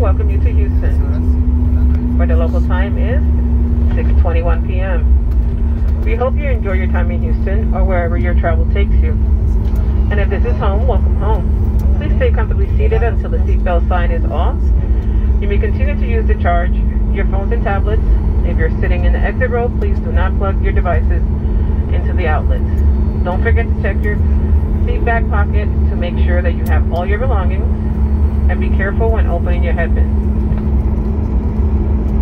welcome you to Houston, where the local time is 6.21 p.m. We hope you enjoy your time in Houston or wherever your travel takes you. And if this is home, welcome home. Please stay comfortably seated until the seatbelt sign is off. You may continue to use the charge, your phones and tablets. If you're sitting in the exit row, please do not plug your devices into the outlets. Don't forget to check your seat back pocket to make sure that you have all your belongings and be careful when opening your headband.